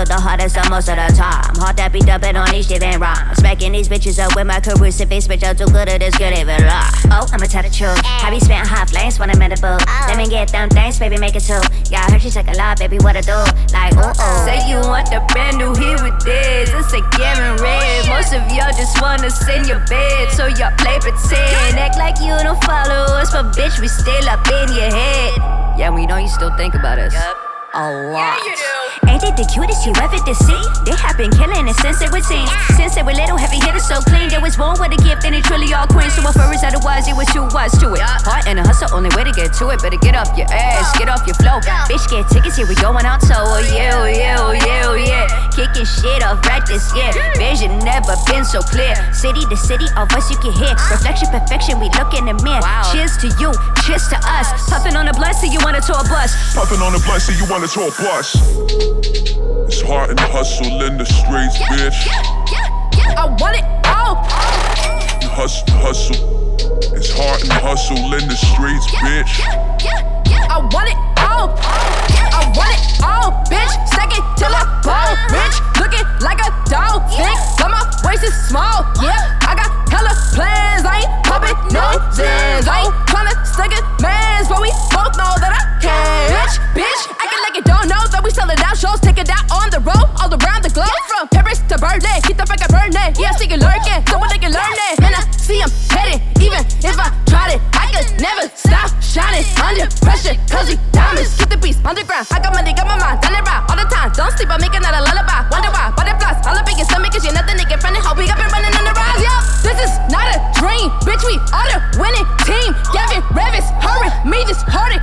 hustle the hardest the most of the time. Hard that up and on each different rhyme. Smacking these bitches up with my crucifix, bitch. I'm too good at this, good even lie. Oh, I'ma tell the truth. I be spitting hot flames when I'm in the booth. Let me get them things, baby, make it two. Yeah, I heard she took a lot, baby, what I do? Like, ooh, ooh. Say you want the brand new here with this. It's a Garen red. Most of y'all just wanna send your bed, so y'all play pretend. Act like you don't follow us, but bitch, we still up in your head. Yeah, we know you still think about us. A lot. They the cutest you ever to see? They have been killing it since they were teens. Since they were little, us otherwise, it was too to it. Heart and a hustle, only way to get to it. Better get off your ass, get off your flow. Bitch, get tickets, here we going out. So, oh yeah, oh yeah, oh yeah, oh yeah. Kicking shit off right this year. Vision never been so clear. City to city, of us you can hear. Ah. Reflection, perfection, we look in the mirror. Cheers to you, cheers to us. Puffing on a blunt, so you want a tour bus. Puffing on the blunt, so you want to tour bus. It's hard and hustle in the streets, bitch. Yeah, yeah, yeah, I want it all. Hustle, hustle. It's hard and hustle in the streets, bitch. I want it all. I want it all, bitch. Stack it till I ball, bitch. Looking like a dog, thick, but my waist is small. Yeah, I got hella plans. I ain't popping noses. I ain't tryna stick it, mans, but we both know that I can. Bitch, bitch, acting like you don't know that we selling out shows, take it out on the road, all around the globe. From Paris to Berlin, keep the fucking burning. Yeah, I see you lurking, stop shining under pressure. Cause we diamonds, keep the beast underground. I got money, got my mind, done it right all the time. Don't sleep, I'm making that a lullaby. Wonder why, butterflies, all up in your stomach, cause you're nothing get friendly. How we got been running on the rise, yo. This is not a dream, bitch, we are the winning team. Gavlyn Reverie, hurry, me just heard it.